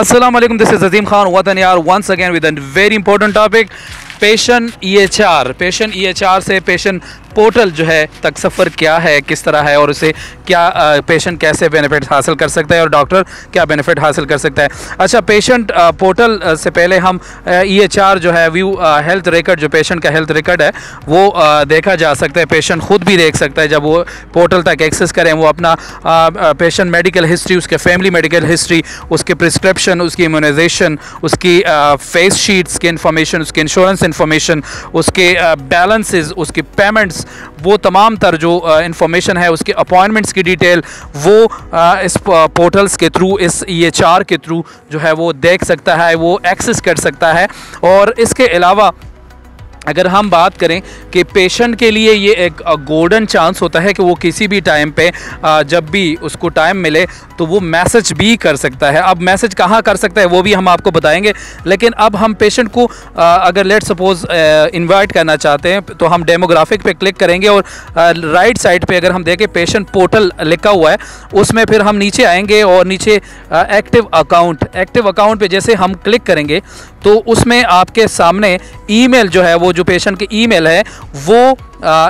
Alaikum. This is Azim Khan Watanyar once again with a very important topic. Pension E H R pension E H R से pension portal जो है तक सफ़र क्या है, किस तरह है और उसे क्या पेशेंट कैसे बेनिफिट हासिल कर सकता है और डॉक्टर क्या बेनिफिट हासिल कर सकता है। अच्छा पेशेंट पोर्टल से पहले हम ई एच आर जो है व्यू हेल्थ रिकॉर्ड जो पेशेंट का हेल्थ रिकॉर्ड है, वो देखा जा सकता है। पेशेंट खुद भी देख सकता है, जब वो पोर्टल तक एक्सेस करें, वो अपना पेशेंट मेडिकल हिस्ट्री उसके फैमिली मेडिकल हिस्ट्री उसके प्रिस्क्रिप्शन उसकी इम्यूनाइजेशन उसकी फेस शीट्स की इन्फॉर्मेशन उसकी इंश्योरेंस इन्फॉर्मेशन उसके बैलेंसेज उसकी पेमेंट्स वो तमाम तर जो इंफॉर्मेशन है, उसके अपॉइंटमेंट्स की डिटेल वो इस पोर्टल्स के थ्रू इस ई एच के थ्रू जो है वो देख सकता है, वो एक्सेस कर सकता है। और इसके अलावा अगर हम बात करें कि पेशेंट के लिए ये एक गोल्डन चांस होता है कि वो किसी भी टाइम पे जब भी उसको टाइम मिले तो वो मैसेज भी कर सकता है। अब मैसेज कहाँ कर सकता है, वो भी हम आपको बताएँगे। लेकिन अब हम पेशेंट को अगर लेट सपोज़ इनवाइट करना चाहते हैं तो हम डेमोग्राफिक पे क्लिक करेंगे और राइट साइड पे अगर हम देखें पेशेंट पोर्टल लिखा हुआ है, उसमें फिर हम नीचे आएँगे और नीचे एक्टिव अकाउंट एक्टिव अकाउंट पे जैसे हम क्लिक करेंगे तो उसमें आपके सामने ईमेल जो है वो जो पेशेंट की ईमेल है वो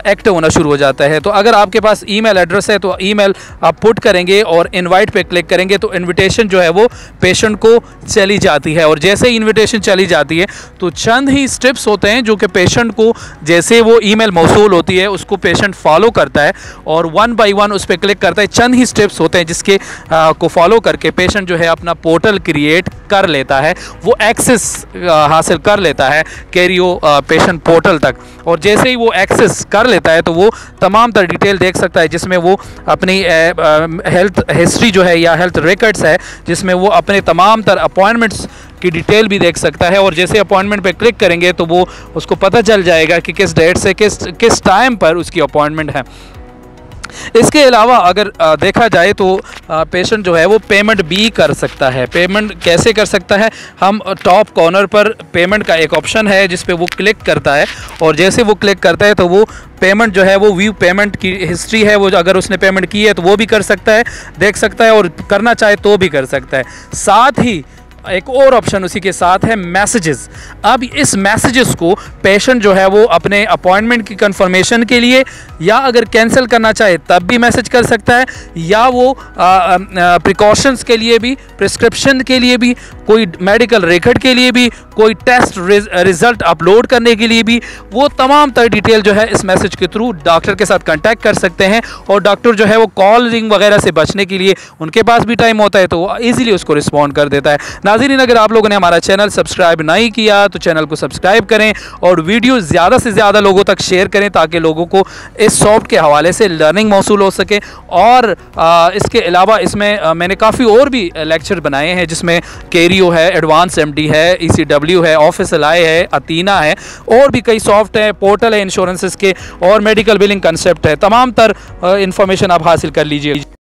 एक्टिव होना शुरू हो जाता है। तो अगर आपके पास ईमेल एड्रेस है तो ईमेल आप पुट करेंगे और इनवाइट पे क्लिक करेंगे तो इनविटेशन जो है वो पेशेंट को चली जाती है। और जैसे ही इन्विटेशन चली जाती है तो चंद ही स्टेप्स होते हैं जो कि पेशेंट को जैसे वो ईमेल मौसू होती है उसको पेशेंट फॉलो करता है और वन बाई वन उस पर क्लिक करता है। चंद ही स्टेप्स होते हैं जिसके आ, को फॉलो करके पेशेंट जो है अपना पोर्टल क्रिएट कर लेता है। वो एक्सेस हासिल कर लेता है कैरियो पेशेंट पोर्टल तक। और जैसे ही वो एक्सेस कर लेता है तो वो तमाम तर डिटेल देख सकता है, जिसमें वो अपनी हेल्थ हिस्ट्री जो है या हेल्थ रिकॉर्ड्स है, जिसमें वो अपने तमाम तर अपॉइंटमेंट्स की डिटेल भी देख सकता है और जैसे अपॉइंटमेंट पे क्लिक करेंगे तो वो उसको पता चल जाएगा कि किस डेट से किस किस टाइम पर उसकी अपॉइंटमेंट है। इसके अलावा अगर देखा जाए तो पेशेंट जो है वो पेमेंट भी कर सकता है। पेमेंट कैसे कर सकता है? हम टॉप कॉर्नर पर पेमेंट का एक ऑप्शन है जिस पे वो क्लिक करता है और जैसे वो क्लिक करता है तो वो पेमेंट जो है वो व्यू पेमेंट की हिस्ट्री है, वो अगर उसने पेमेंट की है तो वो भी कर सकता है, देख सकता है और करना चाहे तो भी कर सकता है। साथ ही एक और ऑप्शन उसी के साथ है मैसेजेस अब इस मैसेजेस को पेशेंट जो है वो अपने अपॉइंटमेंट की कंफर्मेशन के लिए या अगर कैंसिल करना चाहे तब भी मैसेज कर सकता है, या वो प्रिकॉशंस के लिए भी प्रिस्क्रिप्शन के लिए भी, कोई मेडिकल रिकॉर्ड के लिए भी, कोई टेस्ट रिज़ल्ट अपलोड करने के लिए भी, वो तमाम तर डिटेल जो है इस मैसेज के थ्रू डॉक्टर के साथ कंटेक्ट कर सकते हैं और डॉक्टर जो है वो कॉल रिंग वगैरह से बचने के लिए उनके पास भी टाइम होता है तो वो ईजिली उसको रिस्पॉन्ड कर देता है। नाजरीन, अगर आप लोगों ने हमारा चैनल सब्सक्राइब नहीं किया तो चैनल को सब्सक्राइब करें और वीडियो ज़्यादा से ज़्यादा लोगों तक शेयर करें ताकि लोगों को इस सॉफ्ट के हवाले से लर्निंग मौसू हो सके। और इसके अलावा इसमें मैंने काफ़ी और भी लेक्चर बनाए हैं, जिसमें केरियो है, एडवांस एम है, ईसीडब्ल्यू है, ऑफ़िस लाई है, अतीना है, और भी कई सॉफ्ट है, पोर्टल है, इंश्योरेंसेस के, और मेडिकल बिलिंग कंसेप्ट है। तमाम तर इंफॉर्मेशन आप हासिल कर लीजिए।